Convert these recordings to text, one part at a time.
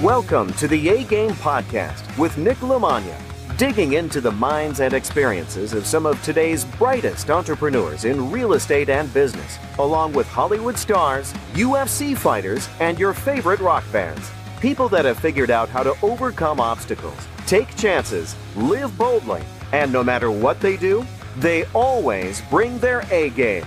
Welcome to the A Game Podcast with Nick Lamagna, digging into the minds and experiences of some of today's brightest entrepreneurs in real estate and business, along with Hollywood stars, UFC fighters, and your favorite rock bands. People that have figured out how to overcome obstacles, take chances, live boldly, and no matter what they do, they always bring their A game.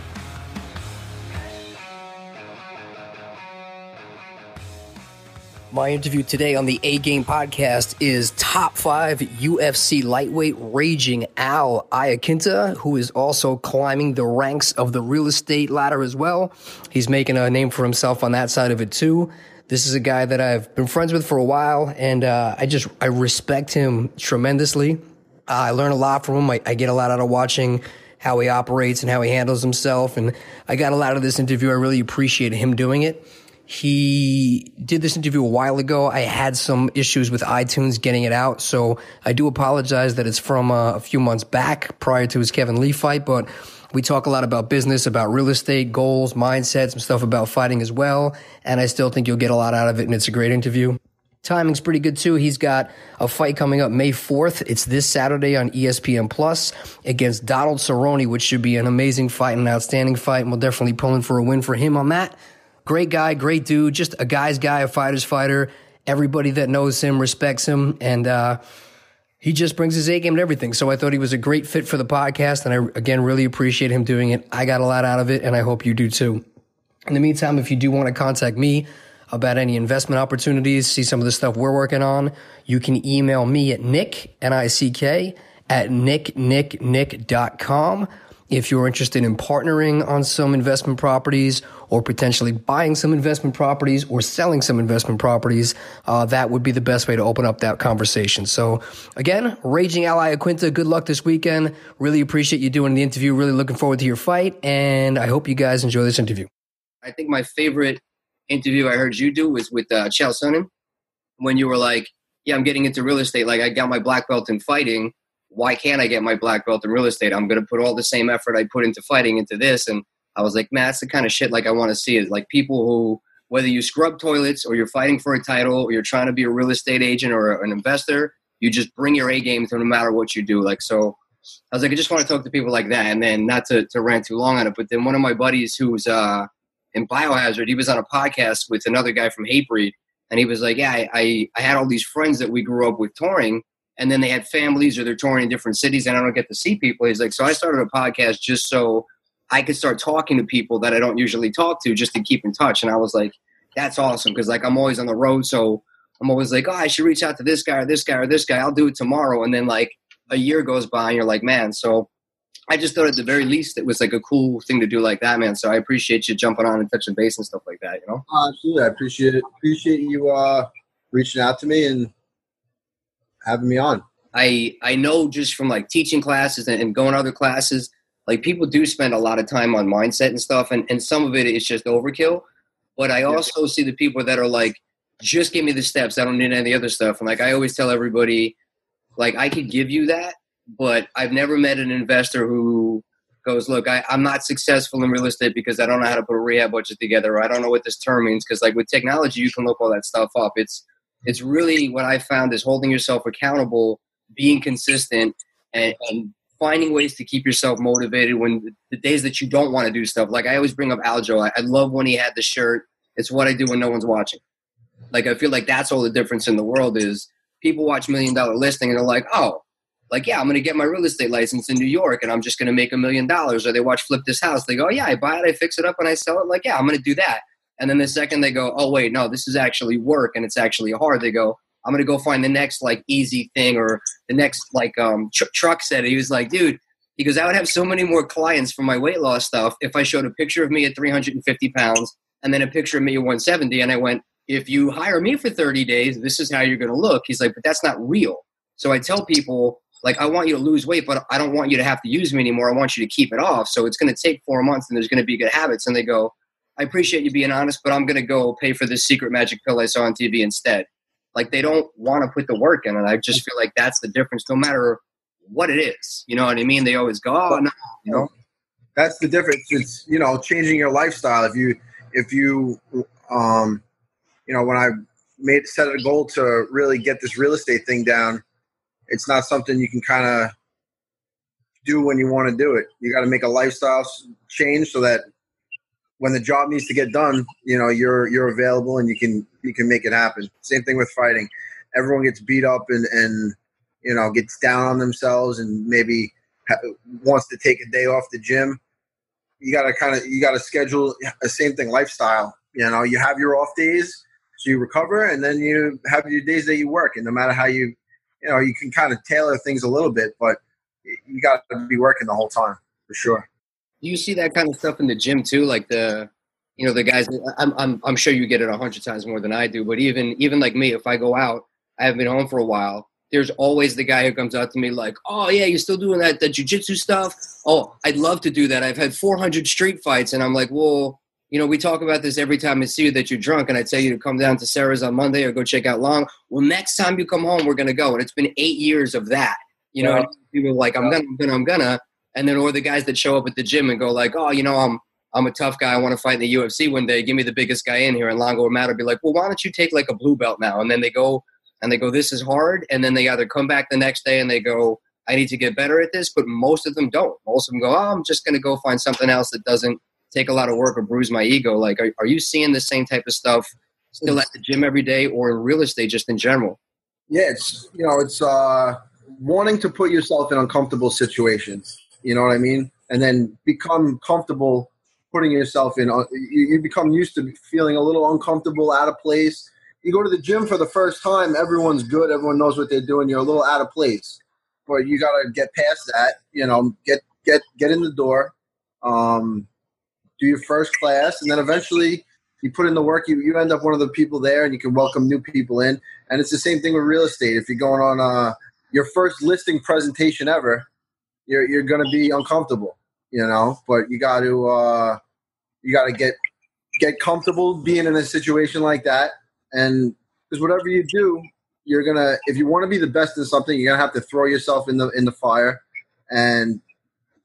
My interview today on the A Game podcast is top five UFC lightweight raging Al Iaquinta, who is also climbing the ranks of the real estate ladder as well. He's making a name for himself on that side of it too. This is a guy that I've been friends with for a while, and uh, I just I respect him tremendously. Uh, I learn a lot from him. I, I get a lot out of watching how he operates and how he handles himself, and I got a lot of this interview. I really appreciate him doing it. He did this interview a while ago. I had some issues with iTunes getting it out, so I do apologize that it's from uh, a few months back prior to his Kevin Lee fight, but we talk a lot about business, about real estate, goals, mindset, some stuff about fighting as well, and I still think you'll get a lot out of it, and it's a great interview. Timing's pretty good too. He's got a fight coming up May 4th. It's this Saturday on ESPN Plus against Donald Cerrone, which should be an amazing fight, and an outstanding fight, and we'll definitely pulling for a win for him on that. Great guy, great dude, just a guy's guy, a fighter's fighter. Everybody that knows him respects him, and uh, he just brings his A game and everything. So I thought he was a great fit for the podcast, and I again really appreciate him doing it. I got a lot out of it, and I hope you do too. In the meantime, if you do want to contact me about any investment opportunities, see some of the stuff we're working on, you can email me at nick, N-I-C-K, at nicknicknick.com. If you're interested in partnering on some investment properties or potentially buying some investment properties or selling some investment properties, uh, that would be the best way to open up that conversation. So again, Raging Al Iaquinta, good luck this weekend. Really appreciate you doing the interview. Really looking forward to your fight. And I hope you guys enjoy this interview. I think my favorite interview I heard you do was with uh, Chael Sonnen when you were like, yeah, I'm getting into real estate. Like I got my black belt in fighting why can't I get my black belt in real estate? I'm going to put all the same effort I put into fighting into this. And I was like, man, that's the kind of shit like I want to see is like people who, whether you scrub toilets or you're fighting for a title or you're trying to be a real estate agent or an investor, you just bring your A game to no matter what you do. Like, so I was like, I just want to talk to people like that. And then not to, to rant too long on it, but then one of my buddies who's uh, in Biohazard, he was on a podcast with another guy from Hatebreed. And he was like, yeah, I, I, I had all these friends that we grew up with touring and then they had families or they're touring in different cities and I don't get to see people. He's like, so I started a podcast just so I could start talking to people that I don't usually talk to just to keep in touch. And I was like, that's awesome because like I'm always on the road, so I'm always like, oh, I should reach out to this guy or this guy or this guy. I'll do it tomorrow, and then like a year goes by, and you're like, man. So I just thought at the very least it was like a cool thing to do like that, man. So I appreciate you jumping on and touching base and stuff like that. You know, absolutely. I appreciate it. Appreciate you uh, reaching out to me and having me on. I I know just from like teaching classes and, and going to other classes, like people do spend a lot of time on mindset and stuff, and, and some of it is just overkill. But I also yeah. see the people that are like, just give me the steps. I don't need any other stuff. And like I always tell everybody, like I could give you that, but I've never met an investor who goes, look, I, I'm not successful in real estate because I don't know how to put a rehab budget together, or I don't know what this term means. Because like with technology, you can look all that stuff up. It's it's really what I found is holding yourself accountable, being consistent, and, and finding ways to keep yourself motivated when the, days that you don't want to do stuff. Like I always bring up Aljo. I, I love when he had the shirt. It's what I do when no one's watching. Like I feel like that's all the difference in the world is people watch Million Dollar Listing and they're like, oh, like yeah, I'm to get my real estate license in New York and I'm just to make a million dollars. Or they watch Flip This House. They go, oh, yeah, I buy it, I fix it up, and I sell it. Like yeah, I'm to do that. And then the second they go, oh wait, no, this is actually work and it's actually hard. They go, I'm gonna go find the next like easy thing or the next like um tr- truck set. He was like, dude, he goes, I would have so many more clients for my weight loss stuff if I showed a picture of me at 350 pounds and then a picture of me at 170. And I went, if you hire me for 30 days, this is how you're gonna look. He's like, but that's not real. So I tell people, like, I want you to lose weight, but I don't want you to have to use me anymore. I want you to keep it off. So it's gonna take four months and there's gonna be good habits. And they go, I appreciate you being honest, but I'm going to go pay for this secret magic pill I saw on TV instead. like they don't want to put the work in, and I just feel like that's the difference. No matter what it is, you know what I mean? They always go, oh no, you know. That's the difference. It's you know changing your lifestyle. If you if you um you know when I made set a goal to really get this real estate thing down, it's not something you can kind of do when you want to do it. You got to make a lifestyle change so that when the job needs to get done, you know you're you're available and you can you can make it happen. Same thing with fighting. Everyone gets beat up and and you know gets down on themselves and maybe wants to take a day off the gym. You got to kind of you got to schedule the same thing lifestyle. You know, you have your off days, so you recover, and then you have your days that you work. And no matter how you, you know, you can kind of tailor things a little bit, but you got to be working the whole time for sure. Do you see that kind of stuff in the gym too? Like the, you know, the guys. I'm I'm I'm sure you get it a hundred times more than I do. But even even like me, if I go out, I haven't been home for a while. There's always the guy who comes out to me like, "Oh yeah, you're still doing that that jujitsu stuff? Oh, I'd love to do that. I've had 400 street fights." And I'm like, "Well, you know, we talk about this every time I see you that you're drunk, and I tell you to come down to Serra's on Monday or go check out Long. Well, next time you come home, we're gonna go." And it's been eight years of that. You know, Yeah. people are like, "I'm gonna, I'm gonna, I'm gonna," and then or the guys that show up at the gym and go like, "Oh, you know, I'm I'm a tough guy. I want to fight in the UFC one day. Give me the biggest guy in here." And Longo or Matt will be like, "Well, why don't you take like a blue belt now?" And then they go and they go, "This is hard," and then they either come back the next day and they go, "I need to get better at this," but most of them don't. Most of them go, "Oh, I'm just gonna go find something else that doesn't take a lot of work or bruise my ego." Like, are, are you seeing the same type of stuff still at the gym every day or in real estate just in general? Yeah, it's you know, it's uh wanting to put yourself in uncomfortable situations. You know what I mean? And then become comfortable putting yourself in. uh, You, you become used to feeling a little uncomfortable, out of place. You go to the gym for the first time. Everyone's good. Everyone knows what they're doing. You're a little out of place, but you got to get past that. You know, get get get in the door. Um, do your first class, and then eventually you put in the work. You you end up one of the people there, and you can welcome new people in. And it's the same thing with real estate. If you're going on uh, your first listing presentation ever, you're you're going to be uncomfortable, you know. But you got to uh, you got to get get comfortable being in a situation like that, and because whatever you do, you're gonna if you want to be the best in something, you're gonna have to throw yourself in the in the fire, and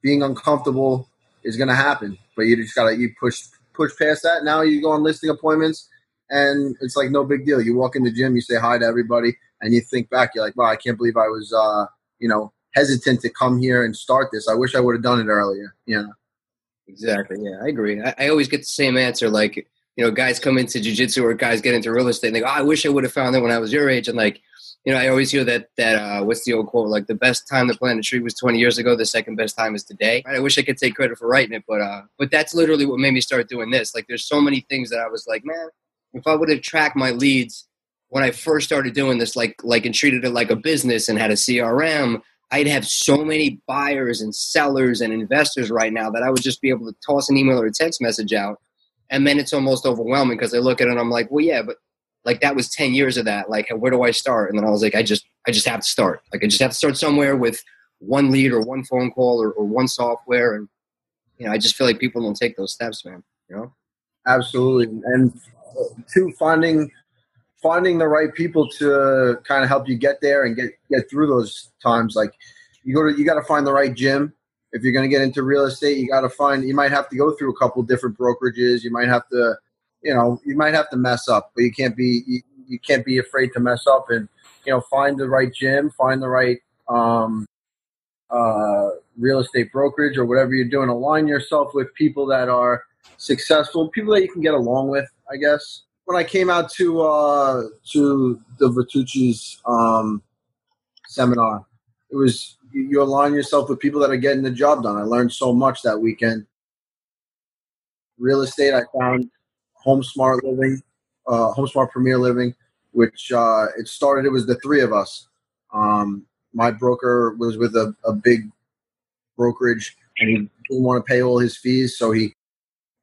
being uncomfortable is gonna happen. But you just gotta you push push past that. Now you go on listing appointments, and it's like no big deal. You walk in the gym, you say hi to everybody, and you think back, you're like, wow, I can't believe I was, uh, you know, hesitant to come here and start this. I wish I would have done it earlier. Know. Exactly. Yeah, I agree. I, I always get the same answer. Like, you know, guys come into jujitsu or guys get into real estate and they go, oh, I wish I would have found it when I was your age. And like, you know, I always hear that, that, uh, what's the old quote? Like the best time to plant a tree was 20 years ago. The second best time is today. Right? I wish I could take credit for writing it, but, uh, but that's literally what made me start doing this. Like, there's so many things that I was like, man, if I would have tracked my leads when I first started doing this, like, like, and treated it like a business and had a CRM, I'd have so many buyers and sellers and investors right now that I would just be able to toss an email or a text message out. And then it's almost overwhelming because I look at it and I'm like, well, yeah, but like that was 10 years of that. Like, where do I start? And then I was like, I just, I just have to start. Like, I just have to start somewhere with one lead or one phone call or, or one software. And, you know, I just feel like people don't take those steps, man, you know? Absolutely, and uh, two finding finding the right people to kind of help you get there and get get through those times. Like you go to you got to find the right gym. If you're going to get into real estate, you got to find. You might have to go through a couple different brokerages. You might have to, you know, you might have to mess up, but you can't be you, you can't be afraid to mess up and you know find the right gym, find the right um, uh, real estate brokerage or whatever you're doing. Align yourself with people that are successful, people that you can get along with, I guess. When I came out to uh, to the Vitucci's um, seminar, it was you, you align yourself with people that are getting the job done. I learned so much that weekend. Real estate, I found HomeSmart Living, uh, HomeSmart Premier Living, which uh, it started. It was the three of us. Um, my broker was with a, a big brokerage, and he didn't want to pay all his fees, so he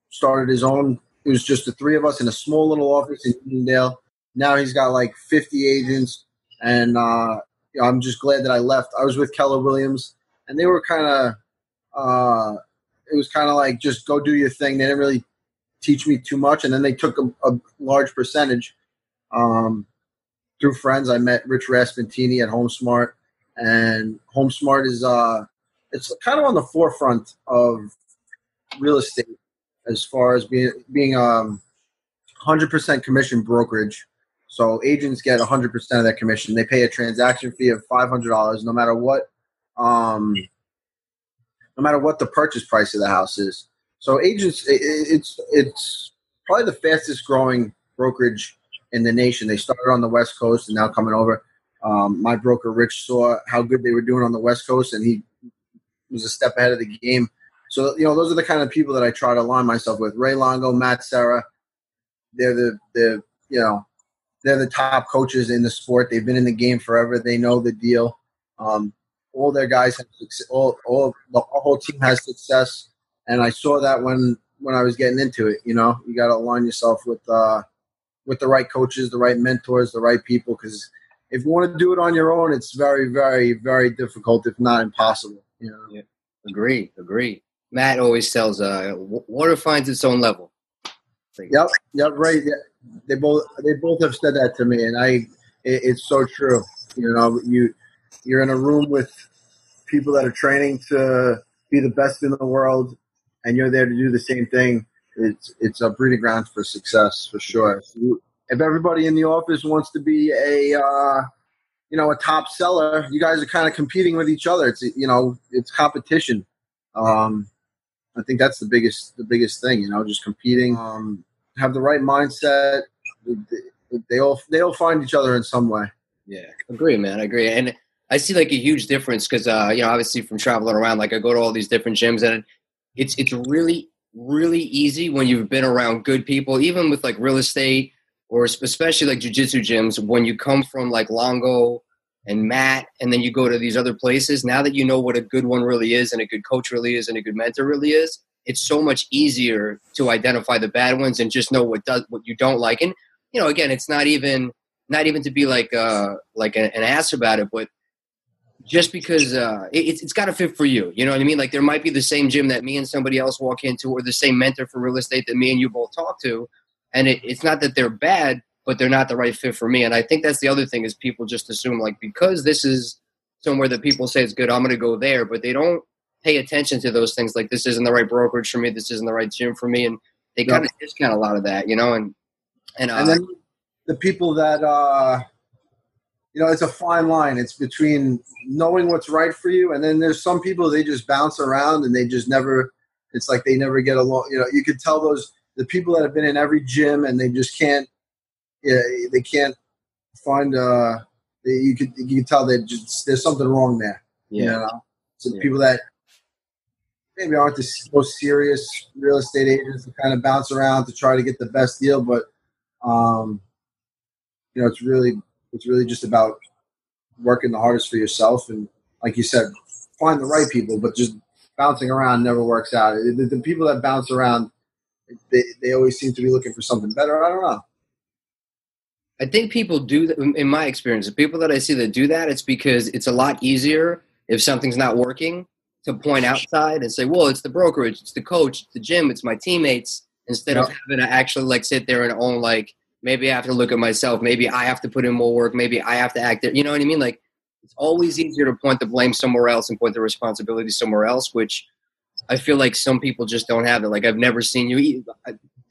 started his own. It was just the three of us in a small little office in Uniondale. Now he's got like 50 agents, and uh, I'm just glad that I left. I was with Keller Williams, and they were kind of. Uh, it was kind of like just go do your thing. They didn't really teach me too much, and then they took a, a large percentage. Um, through friends. I met Rich Raspentini at HomeSmart, and HomeSmart is uh, it's kind of on the forefront of real estate as far as being being um, 100% commission brokerage. So agents get 100% of their commission. They pay a transaction fee of $500 no matter what um, no matter what the purchase price of the house is. So agents, it's it's probably the fastest growing brokerage in the nation. They started on the West Coast and now coming over. Um, my broker Rich saw how good they were doing on the West Coast, and he was a step ahead of the game. So you know, those are the kind of people that I try to align myself with. Ray Longo, Matt Serra, they're the the you know they're the top coaches in the sport. They've been in the game forever. They know the deal. Um, all their guys have success. All, all the whole team has success, and I saw that when when I was getting into it. You know, you got to align yourself with uh, with the right coaches, the right mentors, the right people. Because if you want to do it on your own, it's very, very, very difficult, if not impossible. You know. Yeah. Agree. Agree. Matt always tells, uh, "Water finds its own level." Yep. Yep. Right. They both they both have said that to me, and I it, it's so true. You know, you you're in a room with people that are training to be the best in the world, and you're there to do the same thing. It's it's a breeding ground for success for sure. If everybody in the office wants to be a uh, you know a top seller, you guys are kind of competing with each other. It's you know it's competition. Um, I think that's the biggest the biggest thing. You know, just competing. Um, have the right mindset. They, all they all find each other in some way. Yeah, agree, man. I agree, and I see like a huge difference because uh, you know obviously from traveling around, like I go to all these different gyms and it's it's really really easy when you've been around good people, even with like real estate or especially like jujitsu gyms. When you come from like Longo and Matt, and then you go to these other places. Now that you know what a good one really is, and a good coach really is, and a good mentor really is, it's so much easier to identify the bad ones and just know what does what you don't like. And you know, again, it's not even not even to be like uh like an, ass about it, but just because uh, it, it's got to fit for you. You know what I mean? Like there might be the same gym that me and somebody else walk into, or the same mentor for real estate that me and you both talk to. And it, it's not that they're bad, but they're not the right fit for me. And I think that's the other thing is people just assume like because this is somewhere that people say it's good, I'm going to go there, but they don't pay attention to those things. Like this isn't the right brokerage for me, this isn't the right gym for me, and they kind of discount a lot of that, you know. And and, uh, and then the people that uh, you know, it's a fine line. It's between knowing what's right for you, and then there's some people they just bounce around and they just never. It's like they never get along. You know, you could tell those the people that have been in every gym and they just can't. Yeah, they can't find. uh they, You could you can tell that just there's something wrong there. Yeah. You know? So yeah. people that maybe aren't the most serious real estate agents that kind of bounce around to try to get the best deal, but um, you know, it's really it's really just about working the hardest for yourself and like you said find the right people but just bouncing around never works out the, the people that bounce around they, they always seem to be looking for something better i don't know i think people do that in my experience the people that i see that do that it's because it's a lot easier if something's not working to point outside and say well it's the brokerage it's the coach it's the gym it's my teammates instead of having to actually like sit there and own like maybe I have to look at myself. Maybe I have to put in more work. Maybe I have to act there. You know what I mean? Like it's always easier to point the blame somewhere else and point the responsibility somewhere else, which I feel like some people just don't have it. Like I've never seen you.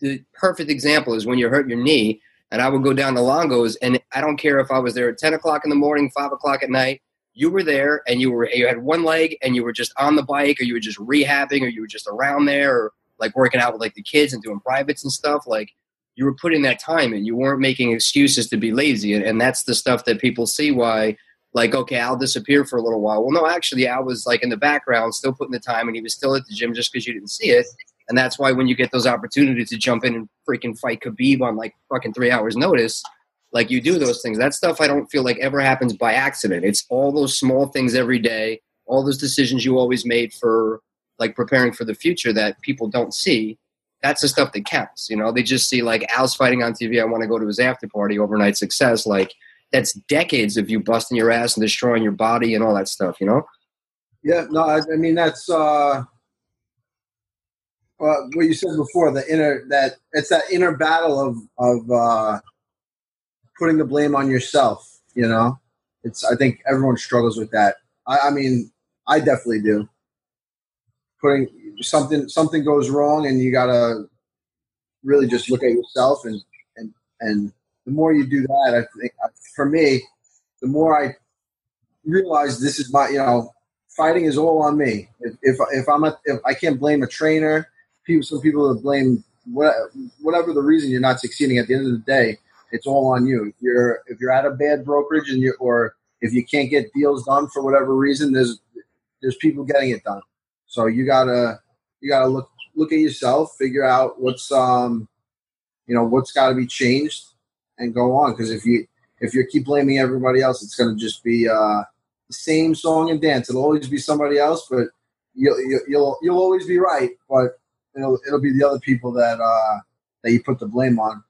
The perfect example is when you hurt your knee, and I would go down to Longo's, and I don't care if I was there at ten o'clock in the morning, five o'clock at night. You were there, and you were you had one leg, and you were just on the bike, or you were just rehabbing, or you were just around there, or like working out with like the kids and doing privates and stuff. Like you were putting that time in. You weren't making excuses to be lazy. And, and that's the stuff that people see why, like, okay, I'll disappear for a little while. Well, no, actually, I was like in the background, still putting the time, and he was still at the gym just because you didn't see it. And that's why when you get those opportunities to jump in and freaking fight Khabib on like fucking three hours notice, like you do those things. That stuff I don't feel like ever happens by accident. It's all those small things every day, all those decisions you always made for like preparing for the future that people don't see that's the stuff that counts. You know, they just see like Al's fighting on TV. I want to go to his after party, overnight success. Like that's decades of you busting your ass and destroying your body and all that stuff. You know. Yeah. No. I, I mean, that's uh, uh, what you said before. The inner that it's that inner battle of of uh, putting the blame on yourself. You know, it's I think everyone struggles with that. I, I mean, I definitely do. Putting something something goes wrong, and you gotta really just look at yourself and and and the more you do that, I think for me, the more I realize this is my you know fighting is all on me. If if, if I'm a, if I can't blame a trainer, people some people blame whatever the reason you're not succeeding. At the end of the day, it's all on you. If you're if you're at a bad brokerage and you or if you can't get deals done for whatever reason, there's there's people getting it done. So you gotta you gotta look look at yourself, figure out what's um you know what's got to be changed, and go on. Because if you if you keep blaming everybody else, it's gonna just be uh, the same song and dance. It'll always be somebody else, but you'll you'll you'll always be right. But it'll it'll be the other people that uh, that you put the blame on,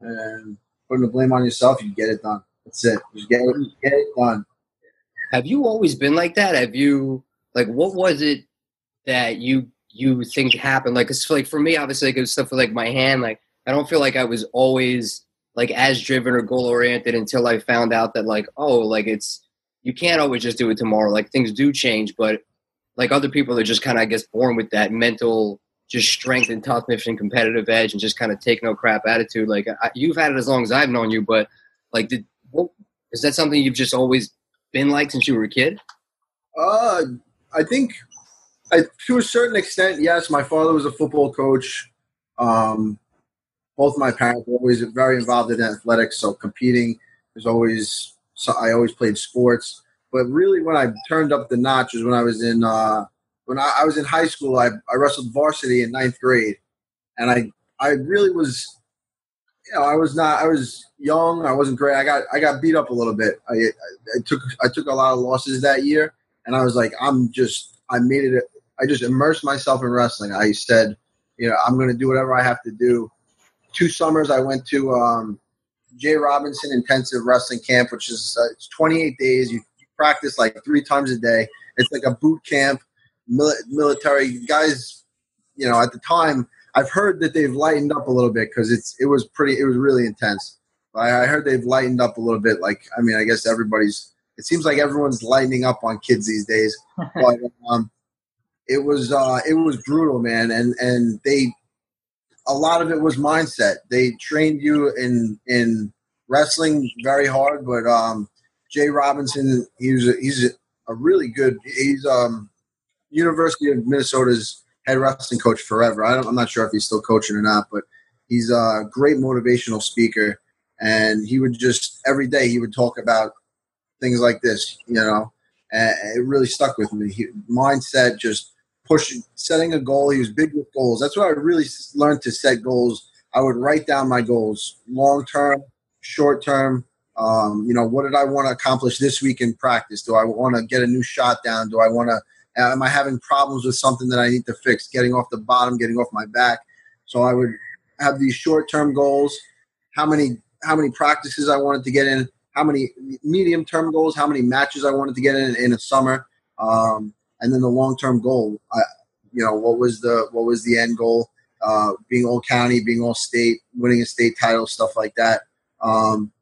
and putting the blame on yourself, you get it done. That's it. Just get it, get it done. Have you always been like that? Have you like what was it that you you think happened? Like it's like for me, obviously, like it was stuff with like my hand. Like I don't feel like I was always like as driven or goal oriented until I found out that like oh like it's you can't always just do it tomorrow. Like things do change, but like other people are just kind of I guess born with that mental just strength and toughness and competitive edge and just kind of take no crap attitude. Like I, you've had it as long as I've known you, but like did what, is that something you've just always been like since you were a kid? Uh, I think I, to a certain extent, yes. My father was a football coach. Um, both my parents were always very involved in athletics, so competing was always. So I always played sports, but really, when I turned up the notch was when I was in uh, when I, I was in high school. I, I wrestled varsity in ninth grade, and I I really was, you know, I was not. I was young. I wasn't great. I got I got beat up a little bit. I, I, I took I took a lot of losses that year, and I was like, I'm just I made it. I just immersed myself in wrestling. I said, you know, I'm going to do whatever I have to do. Two summers I went to um, J Robinson Intensive Wrestling Camp, which is uh, it's 28 days. You, you practice like three times a day. It's like a boot camp, mil- military guys. You know, at the time, I've heard that they've lightened up a little bit because it's it was pretty. It was really intense. I, I heard they've lightened up a little bit. Like, I mean, I guess everybody's. It seems like everyone's lightening up on kids these days. but um, it was uh, it was brutal, man, and and they a lot of it was mindset. They trained you in in wrestling very hard, but um, J Robinson, he's a, he's a really good. He's um, University of Minnesota's head wrestling coach forever. I am not sure if he's still coaching or not, but he's a great motivational speaker and he would just every day he would talk about things like this, you know, and it really stuck with me. He, mindset, just pushing, setting a goal. He was big with goals. That's what I really learned to set goals. I would write down my goals, long term, short term. Um, you know, what did I want to accomplish this week in practice? Do I want to get a new shot down? Do I want to? Am I having problems with something that I need to fix? Getting off the bottom, getting off my back. So I would have these short term goals. How many how many practices I wanted to get in, how many medium term goals, how many matches I wanted to get in in a summer, um, and then the long term goal. I, you know, what was the what was the end goal? Uh, being all county, being all state, winning a state title, stuff like that. Um,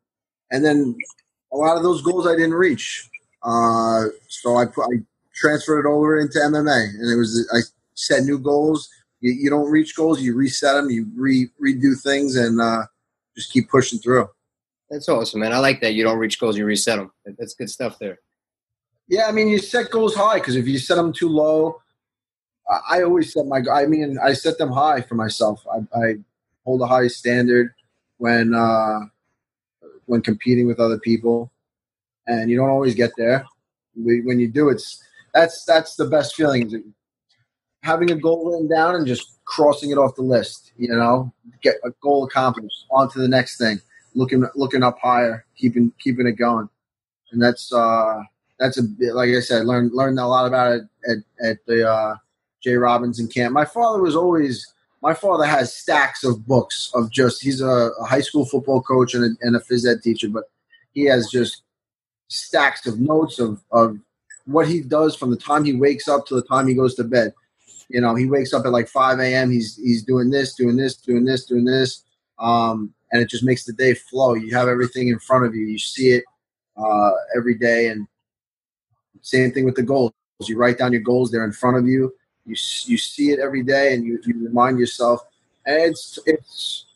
and then a lot of those goals I didn't reach. Uh, so I, I transferred it over into MMA, and it was I set new goals. You, you don't reach goals, you reset them, you re, redo things, and uh, just keep pushing through. That's awesome, man. I like that. You don't reach goals, you reset them. That's good stuff there. Yeah, I mean, you set goals high because if you set them too low, I always set my. I mean, I set them high for myself. I, I hold a high standard when uh, when competing with other people, and you don't always get there. When you do, it's that's that's the best feeling. Having a goal written down and just crossing it off the list. You know, get a goal accomplished. On to the next thing. Looking looking up higher, keeping keeping it going, and that's uh, that's a like I said, learned learned a lot about it at at the uh, J Robinson camp. My father was always my father has stacks of books of just he's a, a high school football coach and a, and a phys ed teacher, but he has just stacks of notes of, of what he does from the time he wakes up to the time he goes to bed. You know, he wakes up at like 5 a.m. He's he's doing this, doing this, doing this, doing this. Um, and it just makes the day flow. You have everything in front of you. You see it uh, every day, and same thing with the goals. You write down your goals; they're in front of you. You you see it every day, and you, you remind yourself. And it's it's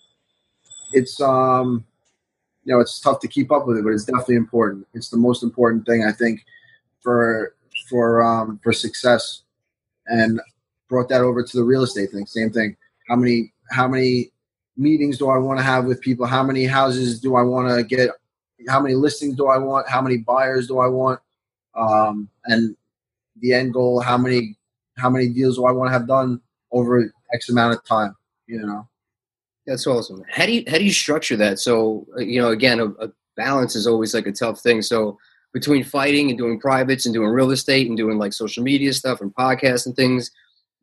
it's um you know it's tough to keep up with it, but it's definitely important. It's the most important thing I think for for um for success. And brought that over to the real estate thing. Same thing. How many how many meetings do I want to have with people? How many houses do I want to get? How many listings do I want? How many buyers do I want? Um, and the end goal, how many how many deals do I want to have done over X amount of time? You know. That's awesome. How do you how do you structure that? So uh, you know, again, a, a balance is always like a tough thing. So between fighting and doing privates and doing real estate and doing like social media stuff and podcasts and things,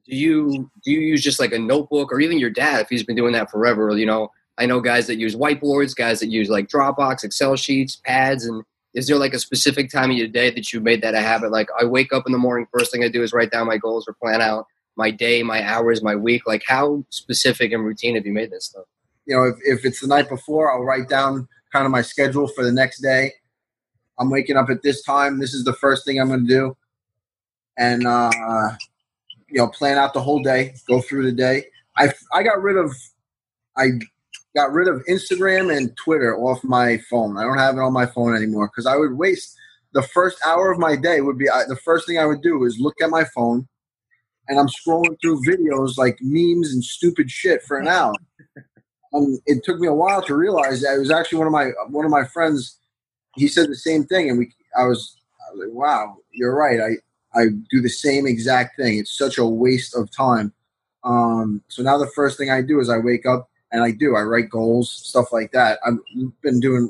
do you do you use just like a notebook or even your dad if he's been doing that forever? You know, I know guys that use whiteboards, guys that use like Dropbox, Excel sheets, pads, and is there like a specific time of your day that you made that a habit? Like I wake up in the morning, first thing I do is write down my goals or plan out my day, my hours, my week. Like how specific and routine have you made this stuff? You know, if, if it's the night before, I'll write down kind of my schedule for the next day. I'm waking up at this time. This is the first thing I'm going to do. And, uh, you know, plan out the whole day, go through the day. I, I got rid of, I got rid of Instagram and Twitter off my phone. I don't have it on my phone anymore because I would waste the first hour of my day would be I, the first thing I would do is look at my phone and I'm scrolling through videos like memes and stupid shit for an hour. And it took me a while to realize that it was actually one of my one of my friends. He said the same thing, and we I was I was like, wow, you're right. I I do the same exact thing. It's such a waste of time. Um, so now the first thing I do is I wake up and I do. I write goals, stuff like that. I've been doing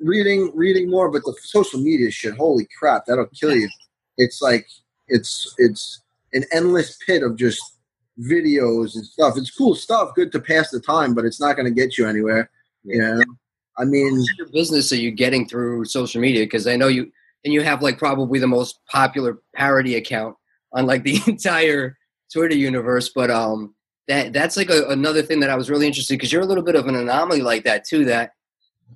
reading, reading more, but the social media shit, holy crap, that'll kill you. It's like it's it's an endless pit of just videos and stuff. It's cool stuff, good to pass the time, but it's not going to get you anywhere. You know, I mean, your business are you getting through social media? Because I know you and you have like probably the most popular parody account on like the entire Twitter universe, but um that that's like a, another thing that I was really interested because you're a little bit of an anomaly like that too. That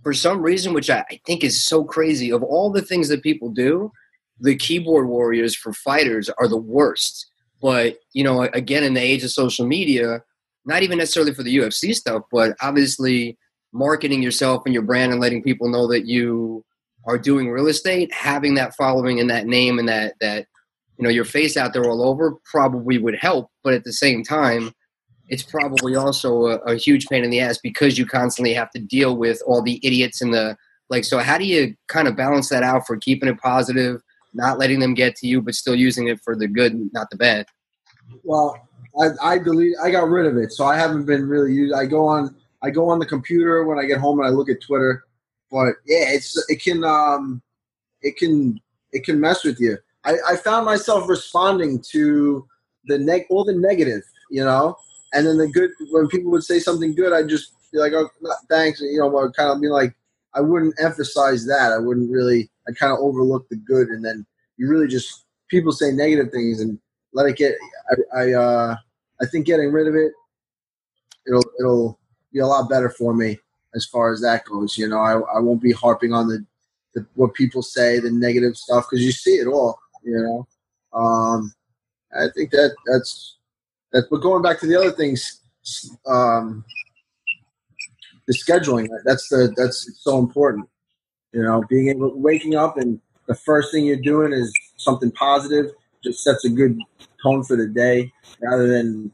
for some reason, which I, I think is so crazy, of all the things that people do, the keyboard warriors for fighters are the worst. But you know, again, in the age of social media, not even necessarily for the UFC stuff, but obviously marketing yourself and your brand and letting people know that you are doing real estate, having that following and that name and that that you know your face out there all over probably would help. But at the same time, it's probably also a, a, huge pain in the ass because you constantly have to deal with all the idiots and the like. So how do you kind of balance that out for keeping it positive, not letting them get to you, but still using it for the good, not the bad? Well, I, I delete. I got rid of it, so I haven't been really used. I go on. I go on the computer when I get home and I look at Twitter. But yeah, it's it can um, it can it can mess with you. I, I found myself responding to the neg all the negative, you know and then the good when people would say something good, I'd just be like, "Oh, thanks," you know, I'd kind of be like, I wouldn't emphasize that. I wouldn't really. I kind of overlook the good, and then you really just people say negative things and let it get. I I, uh, I think getting rid of it, it'll it'll be a lot better for me as far as that goes. You know, I I won't be harping on the, the what people say, the negative stuff, because you see it all. You know, um, I think that that's that's. but going back to the other things, um, the scheduling that's the that's so important. You know, being able waking up and the first thing you're doing is something positive just sets a good tone for the day rather than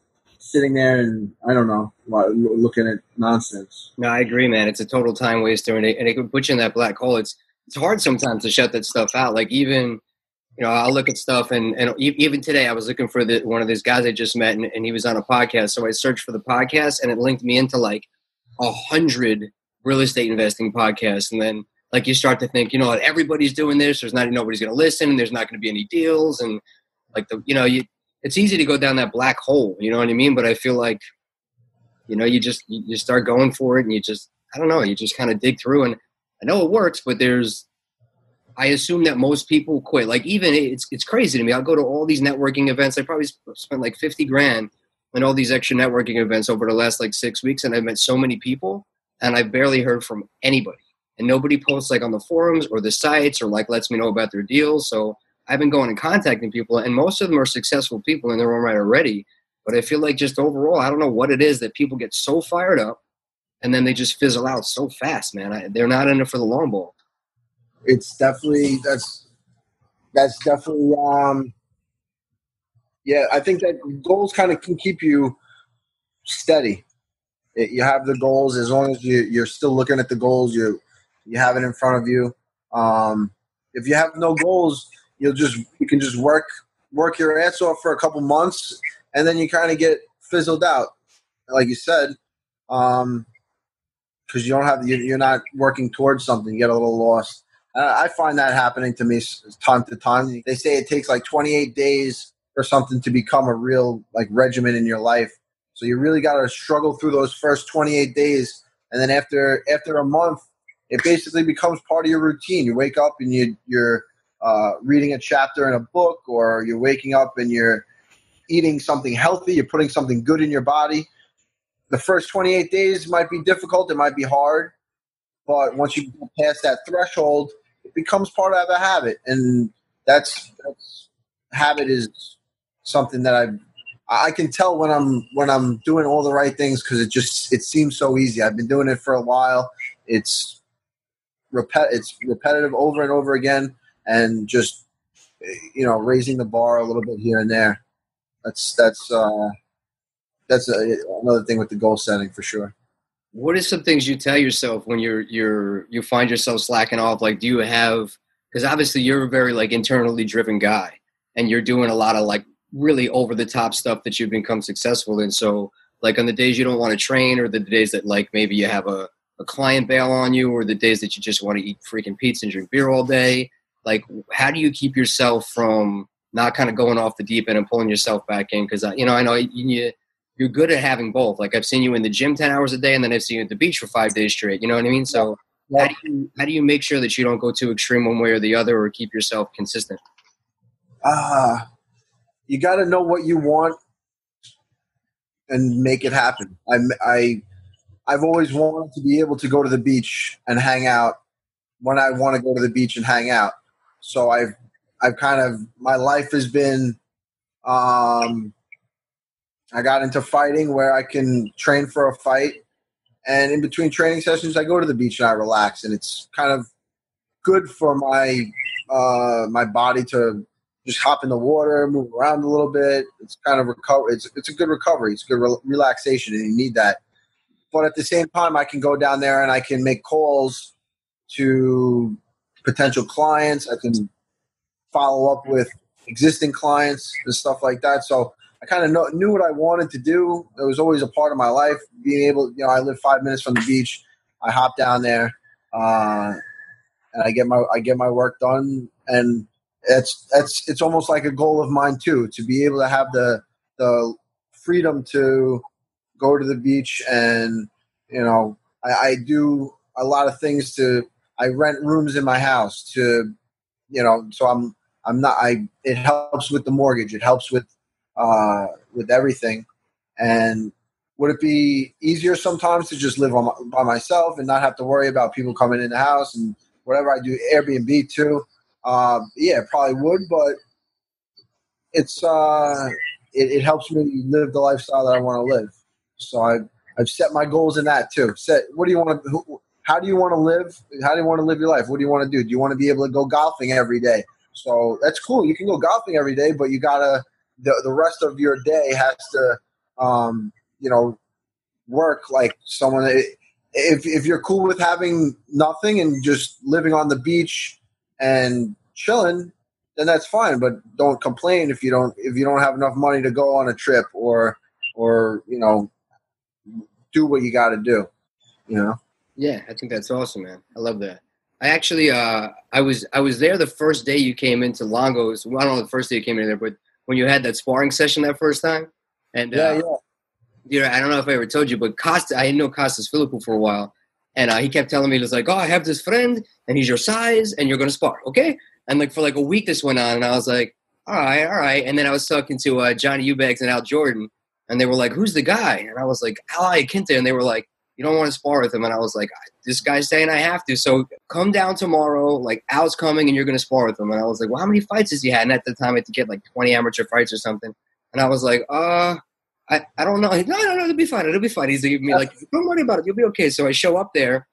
sitting there and I don't know looking at nonsense. No, I agree, man. It's a total time waster, and it, and it can put you in that black hole. It's it's hard sometimes to shut that stuff out. Like even you know, I'll look at stuff, and and even today, I was looking for the one of these guys I just met, and, and he was on a podcast. So I searched for the podcast, and it linked me into like a hundred real estate investing podcasts, and then like you start to think, you know, what, everybody's doing this. There's not nobody's going to listen, and there's not going to be any deals, and like the you know, you it's easy to go down that black hole. You know what I mean? But I feel like, you know, you just you, start going for it, and you just I don't know, you just kind of dig through, and I know it works, but there's I assume that most people quit. Like even it's it's crazy to me. I'll go to all these networking events. I probably spent like fifty grand on all these extra networking events over the last like six weeks, and I've met so many people. and I barely heard from anybody. And nobody posts like on the forums or the sites or like lets me know about their deals. So I've been going and contacting people, and most of them are successful people in their own right already. But I feel like just overall, I don't know what it is that people get so fired up, and then they just fizzle out so fast, man. I, they're not in it for the long ball. It's definitely that's that's definitely um yeah. I think that goals kind of can keep you steady. It, you have the goals as long as you you're still looking at the goals. You you have it in front of you. Um, if you have no goals, you'll just you can just work work your ass off for a couple months, and then you kind of get fizzled out, like you said, because um, you don't have you're not working towards something. You get a little lost. I find that happening to me time to time. They say it takes like 28 days for something to become a real like regimen in your life. So you really got to struggle through those first 28 days, and then after after a month, it basically becomes part of your routine. You wake up and you you're uh, reading a chapter in a book, or you're waking up and you're eating something healthy, you're putting something good in your body. The first 28 days might be difficult, it might be hard, but once you past that threshold, it becomes part of a habit, and that's, that's habit is something that I I can tell when I'm when I'm doing all the right things because it just it seems so easy. I've been doing it for a while. It's repet it's repetitive over and over again and just you know raising the bar a little bit here and there. That's that's uh, that's a, another thing with the goal setting for sure. What are some things you tell yourself when you're you're you find yourself slacking off? Like, do you have because obviously you're a very like internally driven guy, and you're doing a lot of like really over the top stuff that you've become successful in. So, like on the days you don't want to train, or the days that like maybe you have a a client bail on you, or the days that you just want to eat freaking pizza and drink beer all day, like how do you keep yourself from not kind of going off the deep end and pulling yourself back in? Because you know i know you, you're good at having both. Like i've seen you in the gym 10 hours a day and then i've seen you at the beach for five days straight you know what i mean? So yeah. how do you how do you make sure that you don't go too extreme one way or the other or keep yourself consistent? Uh you got to know what you want and make it happen. I i i've always wanted to be able to go to the beach and hang out when i want to go to the beach and hang out so I've I've kind of my life has been um, I got into fighting where I can train for a fight, and in between training sessions, I go to the beach and I relax, and it's kind of good for my uh, my body to just hop in the water, move around a little bit. It's kind of recover. It's it's a good recovery. It's good re- relaxation, and you need that. But at the same time, I can go down there and I can make calls to potential clients. I can follow up with existing clients and stuff like that. So I kind of knew what I wanted to do. It was always a part of my life. Being able, you know, I live five minutes from the beach. I hop down there, uh, and I get my I get my work done. And it's it's it's almost like a goal of mine too to be able to have the the freedom to go to the beach and you know I, I do a lot of things to I rent rooms in my house to, you know, so I'm I'm not I. It helps with the mortgage. It helps with uh, with everything. And would it be easier sometimes to just live on my, by myself and not have to worry about people coming in the house and whatever I do Airbnb too? Uh, yeah, probably would, but it's uh, it, it helps me live the lifestyle that I want to live. So I I've set my goals in that too. Set what do you want to how do you want to live? How do you want to live your life? What do you want to do? Do you want to be able to go golfing every day? So that's cool. You can go golfing every day, but you gotta the the rest of your day has to, um, you know, work like someone. If if you're cool with having nothing and just living on the beach and chilling, then that's fine. But don't complain if you don't if you don't have enough money to go on a trip or or you know do what you got to do. You know. Yeah, I think that's awesome, man. I love that. I actually, uh, I was I was there the first day you came into Longos. Well, I don't know the first day you came in there, but when you had that sparring session that first time, and yeah, uh, yeah. You know, I don't know if I ever told you, but Costa, I didn't know Costas Philippou for a while, and uh, he kept telling me, he was like, "Oh, I have this friend, and he's your size, and you're gonna spar, okay?" And like for like a week, this went on, and I was like, "All right, all right." And then I was talking to uh, Johnny Eubanks and Al Jordan, and they were like, "Who's the guy?" And I was like, "Al Iaquinta," and they were like, you don't want to spar with him. And I was like, this guy's saying I have to. So come down tomorrow. Like Al's coming and you're going to spar with him. And I was like, well, how many fights has he had? And at the time I had to get like 20 amateur fights or something. And I was like, uh, I, I don't know. Like, no, no, no, it'll be fine. It'll be fine. He's like, me like, don't worry about it. You'll be okay. So I show up there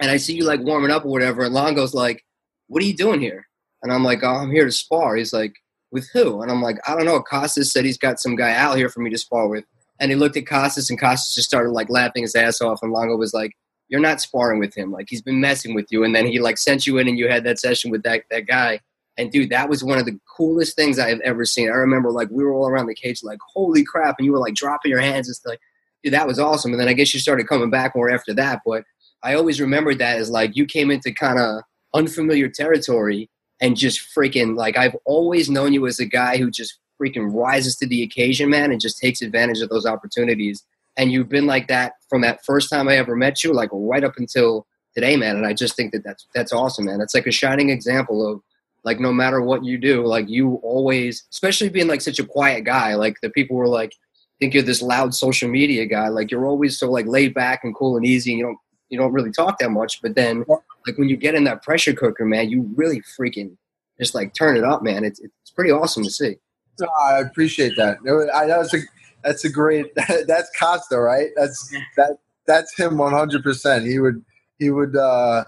and I see you like warming up or whatever. And Longo's like, what are you doing here? And I'm like, oh, I'm here to spar. He's like, with who? And I'm like, I don't know. Costas said he's got some guy out here for me to spar with. And he looked at Costas, and Costas just started like laughing his ass off. And Longo was like, "You're not sparring with him. Like he's been messing with you." And then he like sent you in, and you had that session with that that guy. And dude, that was one of the coolest things I have ever seen. I remember like we were all around the cage, like holy crap, and you were like dropping your hands and stuff. Dude, that was awesome. And then I guess you started coming back more after that. But I always remembered that as like you came into kind of unfamiliar territory and just freaking like I've always known you as a guy who just freaking rises to the occasion, man, and just takes advantage of those opportunities. And you've been like that from that first time I ever met you, like right up until today, man. And I just think that that's that's awesome, man. It's like a shining example of like no matter what you do, like you always, especially being like such a quiet guy, like the people were like think you're this loud social media guy, like you're always so like laid back and cool and easy, and you don't you don't really talk that much. But then like when you get in that pressure cooker, man, you really freaking just like turn it up, man. It's it's pretty awesome to see. No, I appreciate that. I, that was a that's a great that's Costa, right? That's that that's him one hundred percent. He would he would uh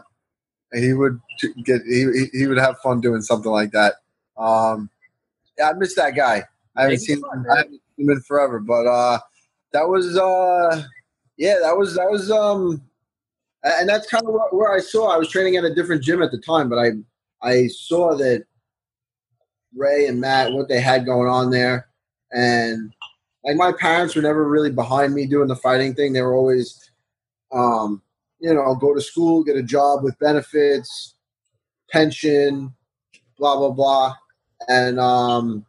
he would get he he would have fun doing something like that. Um yeah, I miss that guy. I haven't seen him, I haven't seen him in forever, but uh that was uh yeah, that was that was um and that's kind of where I saw I was training at a different gym at the time, but I I saw that Ray and Matt, what they had going on there. And like my parents were never really behind me doing the fighting thing. They were always, um, you know, go to school, get a job with benefits, pension, blah blah blah, and um,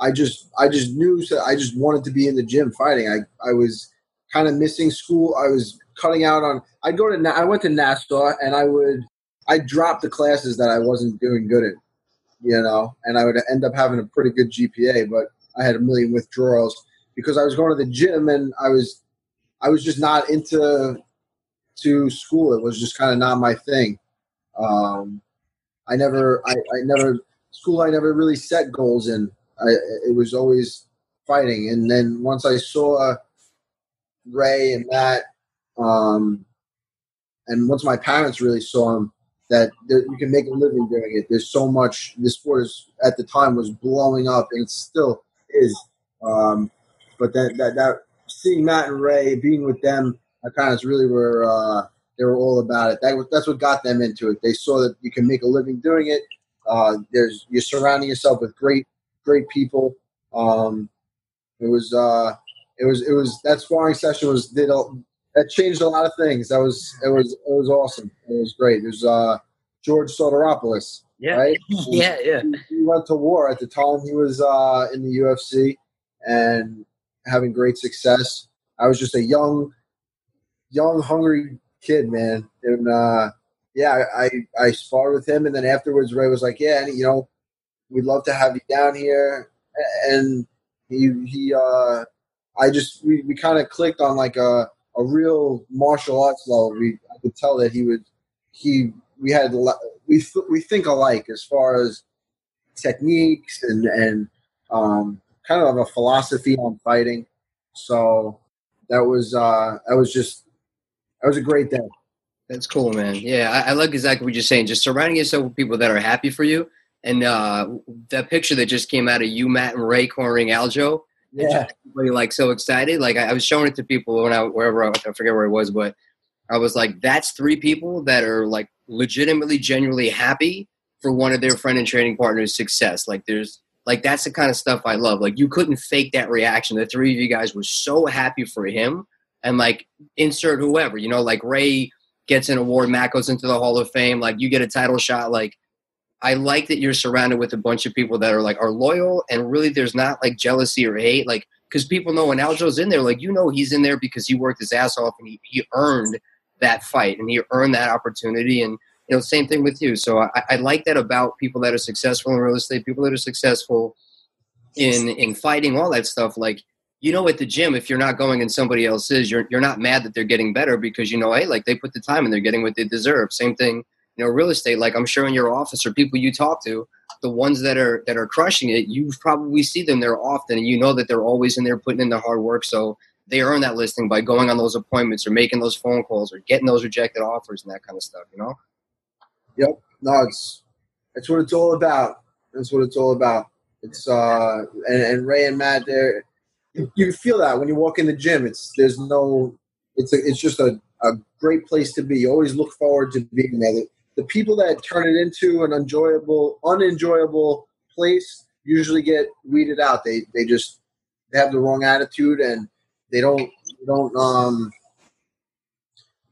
I just I just knew so I just wanted to be in the gym fighting. I I was kind of missing school. I was cutting out on. I'd go to I went to Nassau and I would I dropped the classes that I wasn't doing good in you know, and I would end up having a pretty good GPA, but I had a million withdrawals because I was going to the gym and I was I was just not into to school. It was just kind of not my thing. Um, I never I, I never school I never really set goals in. I it was always fighting, and then once I saw Ray and Matt, um, and once my parents really saw him, that you can make a living doing it. There's so much. This sport is, at the time was blowing up, and it still is. Um, but that, that that seeing Matt and Ray, being with them, I kind of really were. Uh, they were all about it. That was, that's what got them into it. They saw that you can make a living doing it. Uh, there's you're surrounding yourself with great great people. Um, it was uh, it was it was that sparring session was did that changed a lot of things. That was it was it was awesome. It was great. Was uh, George Sotiropoulos. Yeah, right? yeah, yeah. He, he, went to war at the time. He was uh, in the UFC and having great success. I was just a young, young, hungry kid, man. And uh, yeah, I I sparred with him, and then afterwards, Ray was like, "Yeah, you know, we'd love to have you down here." And he he uh, I just we, we kind of clicked on like a a real martial arts level. We I could tell that he would he we had we we think alike as far as techniques and and um, kind of a philosophy on fighting. So that was uh, that was just that was a great day. That's cool, man. Yeah, I, I like exactly what you're saying. Just surrounding yourself with people that are happy for you. And uh, that picture that just came out of you, Matt, and Ray cornering Aljo, yeah. Everybody like so excited. Like I, I, was showing it to people when I wherever I, I forget where it was, but I was like, that's three people that are like legitimately, genuinely happy for one of their friend and training partners' success. Like there's like that's the kind of stuff I love. Like you couldn't fake that reaction. The three of you guys were so happy for him, and like insert whoever, you know, like Ray gets an award, Matt goes into the Hall of Fame, like you get a title shot, like I like that you're surrounded with a bunch of people that are like are loyal and really there's not like jealousy or hate like because people know when Aljo's in there like you know he's in there because he worked his ass off and he, he earned that fight and he earned that opportunity and you know same thing with you so I, I like that about people that are successful in real estate people that are successful in in fighting all that stuff like you know at the gym if you're not going and somebody else is, you're you're not mad that they're getting better because you know, hey, like they put the time and they're getting what they deserve. Same thing, you know, real estate. Like I'm sure in your office or people you talk to, the ones that are that are crushing it, you probably see them there often, and you know that they're always in there putting in the hard work. So they earn that listing by going on those appointments or making those phone calls or getting those rejected offers and that kind of stuff. You know. Yep. No, it's it's what it's all about. That's what it's all about. It's uh and, and Ray and Matt there you feel that when you walk in the gym. It's there's no it's a, it's just a, a great place to be. You always look forward to being there. The, people that turn it into an enjoyable, unenjoyable place usually get weeded out. They they just they have the wrong attitude and they don't they don't um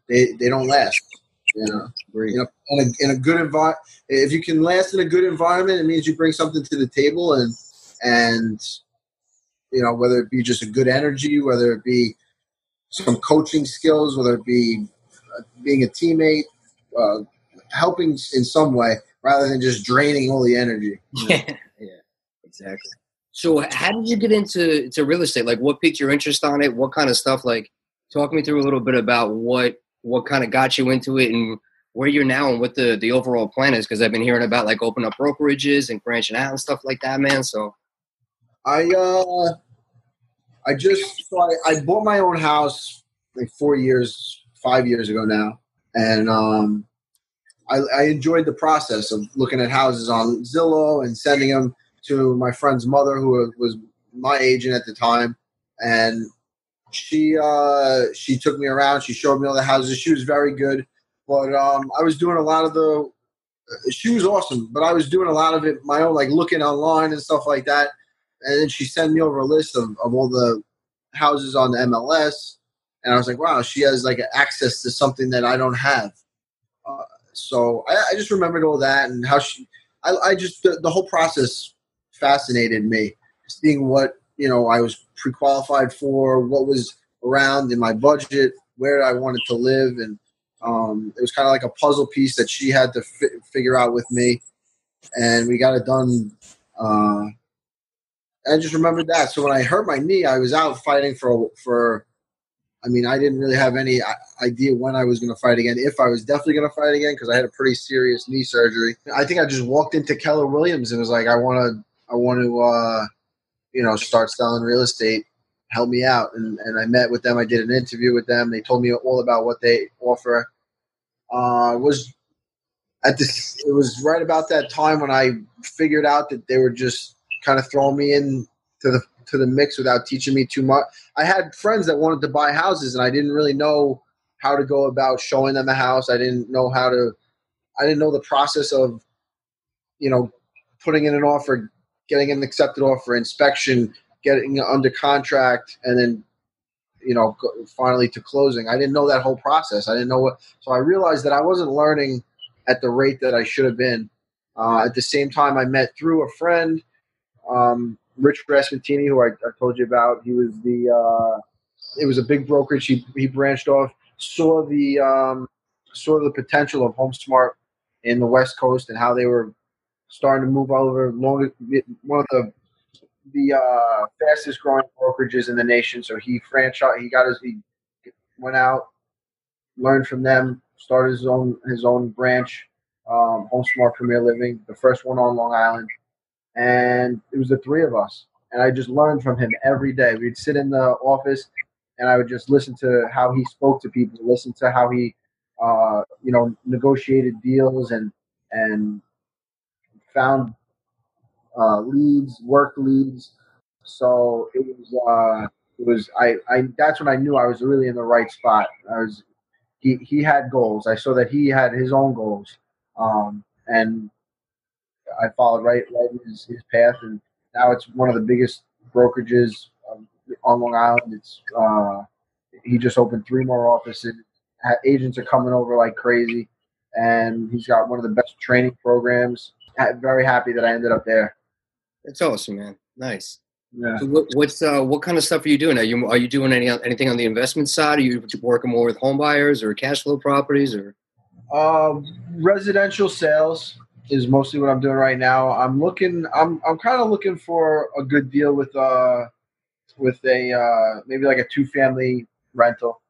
they they don't last. You know, you know in a, in a good environment. If you can last in a good environment, it means you bring something to the table and and you know, whether it be just a good energy, whether it be some coaching skills, whether it be uh, being a teammate, uh, helping in some way, rather than just draining all the energy. Yeah, yeah, exactly. So, how did you get into to real estate? Like, what piqued your interest on it? What kind of stuff? Like, talk me through a little bit about what what kind of got you into it and where you're now and what the the overall plan is. Because I've been hearing about like open up brokerages and branching out and stuff like that, man. So, I uh, I just so I, I bought my own house like four years, five years ago now, and um, I, I enjoyed the process of looking at houses on Zillow and sending them to my friend's mother, who was my agent at the time, and she uh, she took me around. She showed me all the houses. She was very good, but um, I was doing a lot of the. She was awesome, but I was doing a lot of it my own, like looking online and stuff like that and then she sent me over a list of, of all the houses on the MLS, and I was like, wow, she has like access to something that I don't have. Uh, so I, I, just remembered all that and how she, I, I just the, the, whole process fascinated me, seeing what you know I was pre-qualified for, what was around in my budget, where I wanted to live, and um, it was kind of like a puzzle piece that she had to fi- figure out with me, and we got it done. Uh, I just remembered that. So when I hurt my knee, I was out fighting for for. I mean, I didn't really have any idea when I was going to fight again. If I was definitely going to fight again, because I had a pretty serious knee surgery. I think I just walked into Keller Williams and was like, "I want to, I want to, uh, you know, start selling real estate. Help me out." And and I met with them. I did an interview with them. They told me all about what they offer. Uh, was at this. It was right about that time when I figured out that they were just kind of throwing me in to the to the mix without teaching me too much. I had friends that wanted to buy houses, and I didn't really know how to go about showing them a house. I didn't know how to. I didn't know the process of, you know, putting in an offer, getting an accepted offer, inspection, getting under contract, and then, you know, finally to closing. I didn't know that whole process. I didn't know what. So I realized that I wasn't learning at the rate that I should have been. Uh, at the same time, I met through a friend um, Rich Rasmatini, who I, I, told you about, he was the uh, it was a big brokerage. He, he branched off, saw the um, saw the potential of HomeSmart in the West Coast and how they were starting to move all over. Long, one of the the uh, fastest growing brokerages in the nation. So he franchise he got his he went out, learned from them, started his own his own branch, um, HomeSmart Premier Living, the first one on Long Island and it was the three of us. And I just learned from him every day. We'd sit in the office, and I would just listen to how he spoke to people, listen to how he, uh, you know, negotiated deals and and found uh, leads, work leads. So it was, uh, it was. I, I. That's when I knew I was really in the right spot. I was. He, he had goals. I saw that he had his own goals, um, and I followed right right his, his path, and now it's one of the biggest brokerages um, on Long Island. It's uh, he just opened three more offices. Agents are coming over like crazy, and he's got one of the best training programs. I'm very happy that I ended up there. That's awesome, man. Nice. Yeah. So what, what's uh, what kind of stuff are you doing? Are you are you doing any anything on the investment side? Are you working more with home buyers or cash flow properties or? Um, residential sales is mostly what I'm doing right now. I'm looking. I'm I'm kind of looking for a good deal with uh with a uh, maybe like a two family rental.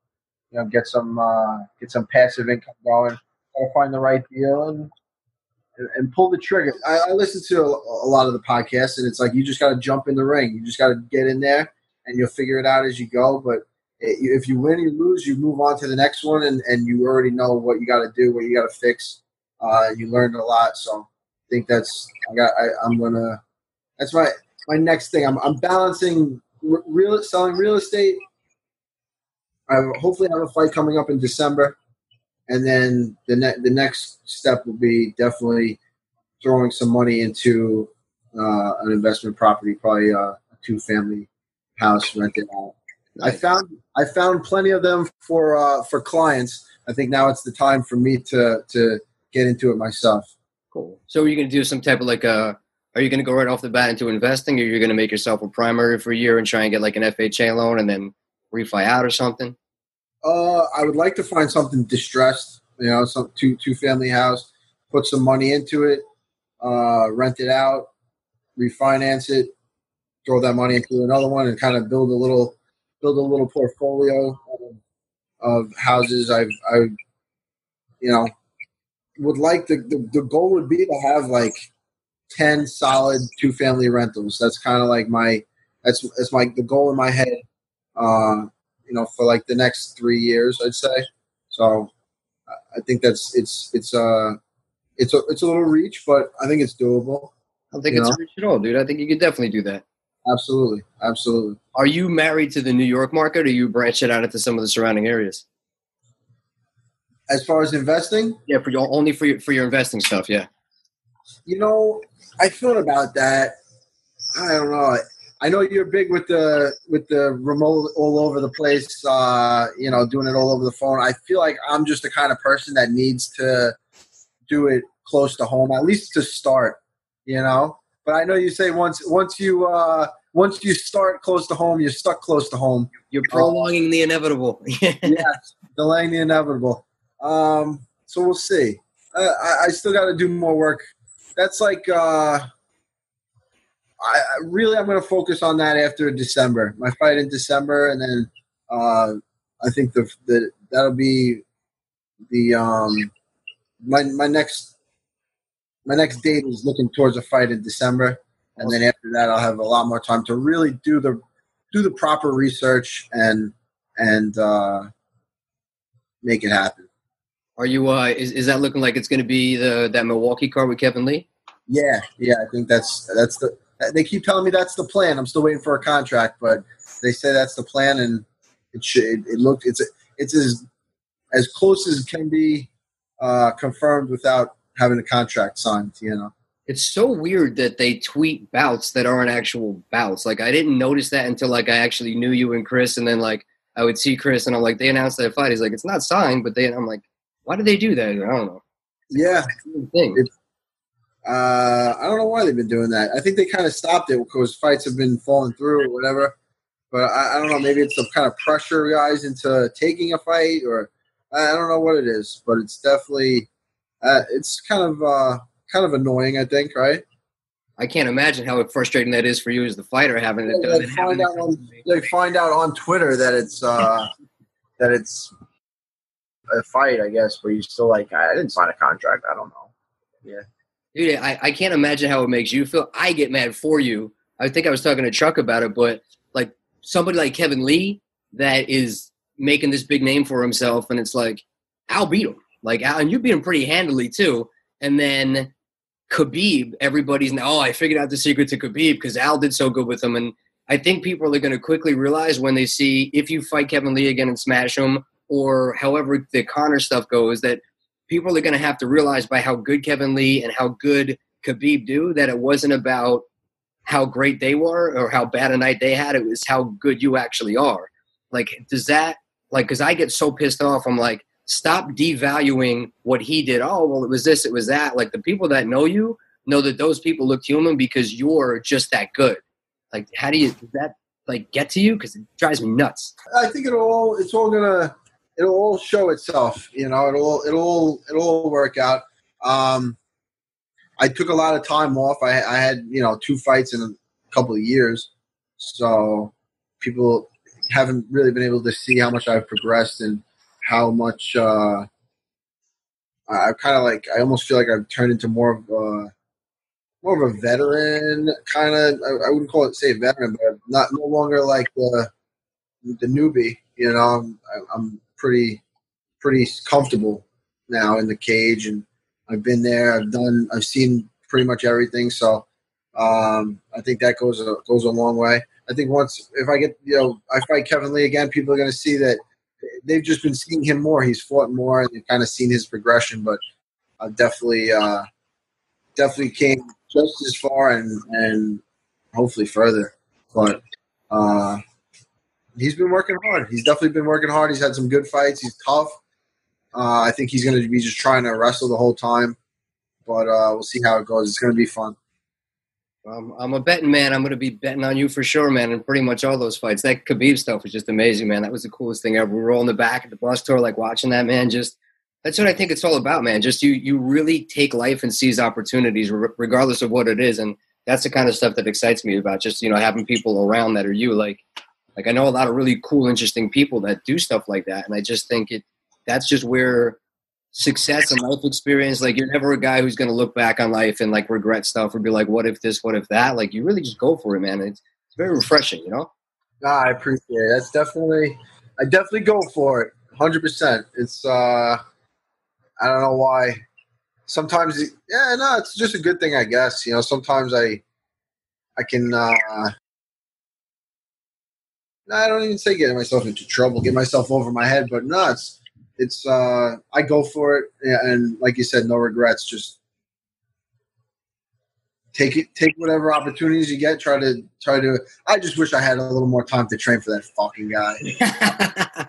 You know, get some uh, get some passive income going. Gotta find the right deal and and, and pull the trigger. I, I listen to a, a lot of the podcasts, and it's like you just got to jump in the ring. You just got to get in there, and you'll figure it out as you go. But if you win, you lose, you move on to the next one, and, and you already know what you got to do, what you got to fix. Uh, you learned a lot, so I think that's I got. I, I'm gonna. That's my my next thing. I'm I'm balancing real selling real estate. I hopefully have a fight coming up in December, and then the ne- the next step will be definitely throwing some money into uh, an investment property, probably a, a two family house rented out. I found I found plenty of them for uh, for clients. I think now it's the time for me to to get into it myself. Cool. So are you going to do some type of like a? Uh, are you going to go right off the bat into investing, or you're going to make yourself a primary for a year and try and get like an FHA loan and then refi out or something? Uh, I would like to find something distressed. You know, some two two family house, put some money into it, uh, rent it out, refinance it, throw that money into another one, and kind of build a little build a little portfolio of, of houses. I've, I've you know, would like the, the, the goal would be to have like 10 solid two family rentals. That's kind of like my, that's, that's my, the goal in my head, uh, you know, for like the next three years, I'd say. So I think that's, it's, it's, uh, it's a, it's a little reach, but I think it's doable. I don't think it's know? reach at all, dude. I think you could definitely do that. Absolutely, absolutely. Are you married to the New York market, or you branch it out into some of the surrounding areas? As far as investing, yeah, for your only for your for your investing stuff, yeah. You know, I thought about that. I don't know. I know you're big with the with the remote all over the place. Uh, you know, doing it all over the phone. I feel like I'm just the kind of person that needs to do it close to home, at least to start. You know, but I know you say once once you uh, once you start close to home, you're stuck close to home. You're prolonging the inevitable. yes, delaying the inevitable. Um, so we'll see. I, I, still got to do more work. That's like uh, I really I'm going to focus on that after December. My fight in December, and then uh, I think the, the that'll be the um, my my next my next date is looking towards a fight in December, and then after that, I'll have a lot more time to really do the do the proper research and and uh, make it happen. Are you? Uh, is is that looking like it's going to be the that Milwaukee card with Kevin Lee? Yeah, yeah. I think that's that's the. They keep telling me that's the plan. I'm still waiting for a contract, but they say that's the plan, and it should. It, it looked. It's it's as as close as can be uh, confirmed without having a contract signed. You know, it's so weird that they tweet bouts that aren't actual bouts. Like I didn't notice that until like I actually knew you and Chris, and then like I would see Chris, and I'm like, they announced that fight. He's like, it's not signed, but they. I'm like, why did they do that? I don't know. Yeah, thing. uh, I don't know why they've been doing that. I think they kind of stopped it because fights have been falling through or whatever. But I, I don't know. Maybe it's some kind of pressure guys into taking a fight, or I don't know what it is. But it's definitely uh, it's kind of uh, kind of annoying, I think, right? I can't imagine how frustrating that is for you as the fighter having it. They, find out on, they find out on Twitter that it's uh, that it's a fight, I guess, but you're still like, I didn't sign a contract. I don't know. Yeah. Dude, I, I can't imagine how it makes you feel. I get mad for you. I think I was talking to Chuck about it, but like somebody like Kevin Lee that is making this big name for himself, and it's like, I'll beat him. Like, and you beat him pretty handily too. And then Khabib, everybody's now, oh, I figured out the secret to Khabib because Al did so good with him. And I think people are going to quickly realize when they see if you fight Kevin Lee again and smash him, or however the Conor stuff goes, that people are going to have to realize by how good Kevin Lee and how good Khabib do that it wasn't about how great they were or how bad a night they had. It was how good you actually are. Like, does that, like, because I get so pissed off. I'm like, stop devaluing what he did. Oh, well, it was this, it was that. Like the people that know you know that those people look human because you're just that good. Like, how do you that like get to you? Because it drives me nuts. I think it'll all it's all gonna it'll all show itself. You know, it'll it'll it'll all work out. Um, I took a lot of time off. I, I had you know two fights in a couple of years, so people haven't really been able to see how much I've progressed and how much uh, I kind of like. I almost feel like I've turned into more of a more of a veteran kind of. I, I, wouldn't call it say veteran, but not no longer like the the newbie. You know, I'm I'm pretty pretty comfortable now in the cage, and I've been there. I've done. I've seen pretty much everything. So um, I think that goes a, goes a long way. I think once if I get you know I fight Kevin Lee again, people are going to see that they've just been seeing him more. He's fought more, and they've kind of seen his progression. But I've definitely uh, definitely came just as far and and hopefully further. But uh, he's been working hard. He's definitely been working hard. He's had some good fights. He's tough. Uh, I think he's going to be just trying to wrestle the whole time. But uh, we'll see how it goes. It's going to be fun. Um, I'm a betting man. I'm going to be betting on you for sure, man. And pretty much all those fights. That Khabib stuff was just amazing, man. That was the coolest thing ever. We were all in the back at the bus tour, like watching that, man. Just that's what I think it's all about, man. Just you, you really take life and seize opportunities, regardless of what it is, and that's the kind of stuff that excites me about just you know having people around that are you. Like, like I know a lot of really cool, interesting people that do stuff like that, and I just think it. That's just where success and life experience. Like you're never a guy who's going to look back on life and like regret stuff or be like, what if this, what if that? Like you really just go for it, man. It's, it's very refreshing, you know? I appreciate it. That's definitely, I definitely go for it. Hundred percent. It's, uh, I don't know why. Sometimes, yeah, no, it's just a good thing, I guess. You know, sometimes I, I can, uh, I don't even say getting myself into trouble, get myself over my head, but no, it's, it's uh, I go for it, and like you said, no regrets. Just take it, take whatever opportunities you get. Try to try to. I just wish I had a little more time to train for that fucking guy.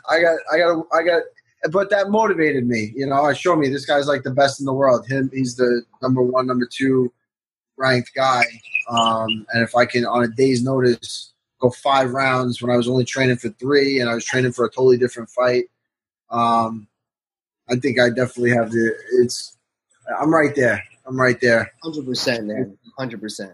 I got, I got, I got. But that motivated me. You know, I showed me this guy's like the best in the world. Him, he's the number one, number two ranked guy. Um, and if I can, on a day's notice go five rounds when I was only training for three, and I was training for a totally different fight. Um, I think I definitely have the. It's. I'm right there. I'm right there. Hundred percent, man. Hundred percent.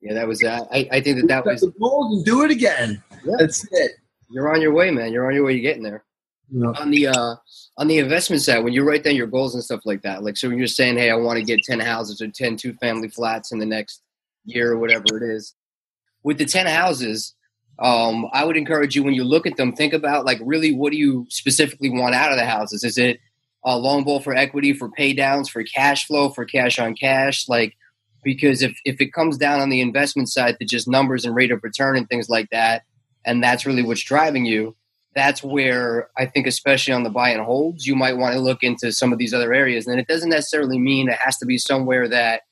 Yeah, that was. Uh, I I think that that was the goals and do it again. Yeah. That's it. You're on your way, man. You're on your way. You're getting there. Yeah. On the uh, on the investment side, when you write down your goals and stuff like that, like so when you're saying, "Hey, I want to get ten houses or 10 two family flats in the next year or whatever it is," with the ten houses, um, I would encourage you when you look at them, think about like really what do you specifically want out of the houses? Is it a long ball for equity, for pay downs, for cash flow, for cash on cash? Like, because if, if it comes down on the investment side to just numbers and rate of return and things like that, and that's really what's driving you, that's where I think, especially on the buy and holds, you might want to look into some of these other areas. And it doesn't necessarily mean it has to be somewhere that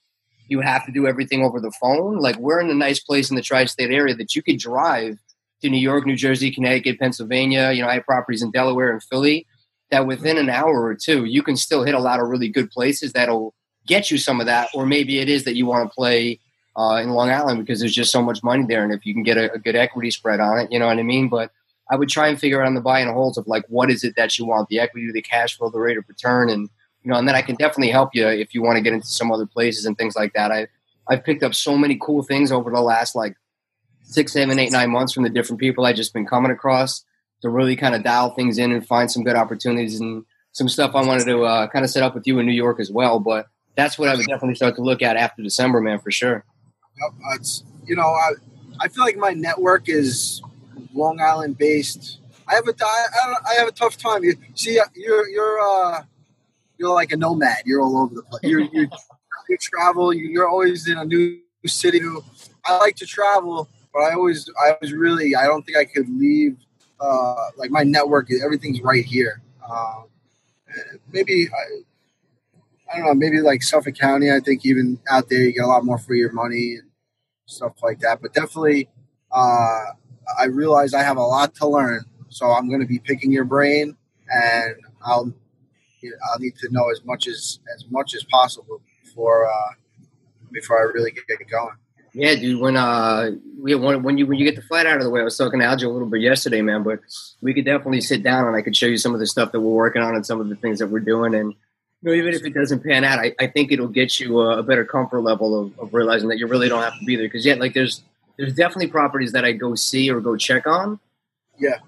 you have to do everything over the phone. Like we're in a nice place in the tri-state area that you could drive to New York, New Jersey, Connecticut, Pennsylvania. You know, I have properties in Delaware and Philly. That within an hour or two, you can still hit a lot of really good places that'll get you some of that. Or maybe it is that you want to play uh, in Long Island because there's just so much money there, and if you can get a, a good equity spread on it, you know what I mean. But I would try and figure out on the buy and holds of like what is it that you want, the equity, the cash flow, the rate of return, and you know, and then I can definitely help you if you want to get into some other places and things like that. I I've picked up so many cool things over the last like six, seven, eight, nine months from the different people I've just been coming across to really kind of dial things in and find some good opportunities and some stuff I wanted to uh, kind of set up with you in New York as well. But that's what I would definitely start to look at after December, man, for sure. Yep, it's you know I I feel like my network is Long Island based. I have a I, I have a tough time. You see, you're you're uh, you're like a nomad. You're all over the place. You're, you're you travel. You're always in a new city. I like to travel, but I always, I was really, I don't think I could leave. Uh, like my network, everything's right here. Uh, maybe I, I don't know. Maybe like Suffolk County. I think even out there, you get a lot more for your money and stuff like that. But definitely, uh, I realize I have a lot to learn. So I'm going to be picking your brain, and I'll I'll need to know as much as as much as possible before uh, before I really get going. Yeah, dude. When uh, we when, when you when you get the flight out of the way, I was talking to Aljo a little bit yesterday, man. But we could definitely sit down and I could show you some of the stuff that we're working on and some of the things that we're doing. And you know, even if it doesn't pan out, I, I think it'll get you a, a better comfort level of, of, realizing that you really don't have to be there. Because yet, like, there's there's definitely properties that I go see or go check on. Yeah.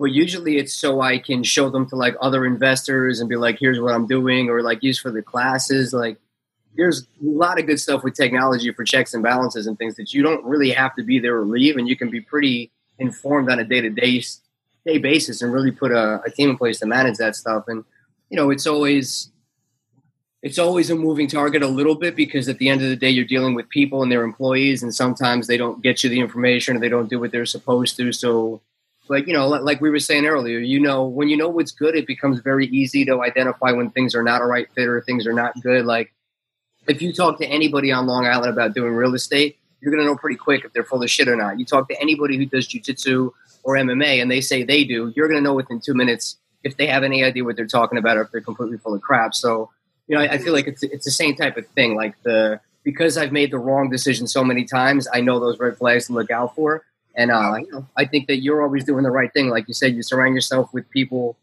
But usually it's so I can show them to like other investors and be like, here's what I'm doing, or like use for the classes. Like, there's a lot of good stuff with technology for checks and balances and things that you don't really have to be there or leave, and you can be pretty informed on a day to day day basis and really put a, a team in place to manage that stuff. And you know, it's always it's always a moving target a little bit because at the end of the day you're dealing with people and their employees and sometimes they don't get you the information or they don't do what they're supposed to so like you know like we were saying earlier you know when you know what's good it becomes very easy to identify when things are not a right fit or things are not good like if you talk to anybody on long island about doing real estate you're going to know pretty quick if they're full of shit or not you talk to anybody who does jiu-jitsu or mma and they say they do you're going to know within two minutes if they have any idea what they're talking about or if they're completely full of crap so you know, I, I feel like it's it's the same type of thing. Like the because I've made the wrong decision so many times, I know those red flags to look out for. And uh, you know, I think that you're always doing the right thing. Like you said, you surround yourself with people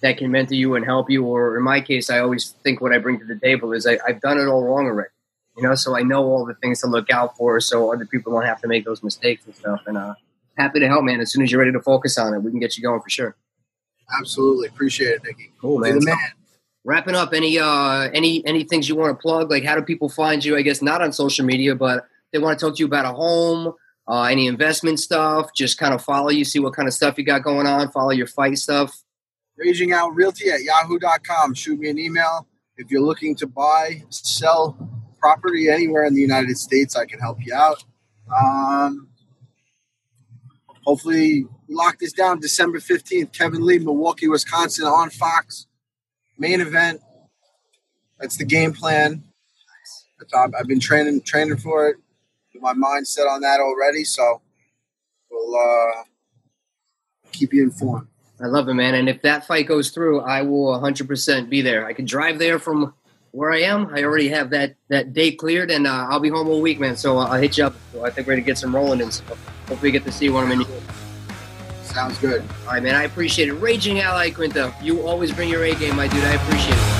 that can mentor you and help you. Or in my case, I always think what I bring to the table is I, I've done it all wrong already. You know, so I know all the things to look out for, so other people don't have to make those mistakes and stuff. And uh, happy to help, man. As soon as you're ready to focus on it, we can get you going for sure. Absolutely, appreciate it, Nicky. Cool, man. Man wrapping up any uh any any things you want to plug like how do people find you i guess not on social media but they want to talk to you about a home uh, any investment stuff? Just kind of follow you see what kind of stuff you got going on follow your fight stuff. Raging out realty at yahoo.com shoot me an email. If you're looking to buy sell property anywhere in the united states i can help you out. Um, hopefully lock this down december 15th kevin lee milwaukee wisconsin on fox. Main event. That's the game plan. I've been training training for it. My mind's set on that already, so we'll uh, keep you informed. I love it, man. And if that fight goes through, I will 100% be there. I can drive there from where I am. I already have that that date cleared, and uh, I'll be home all week, man. So I'll hit you up. I think we're gonna get some rolling, and so hopefully get to see one of them. Sounds good. All right, man. I appreciate it. Raging Al Iaquinta, you always bring your A game, my dude. I appreciate it.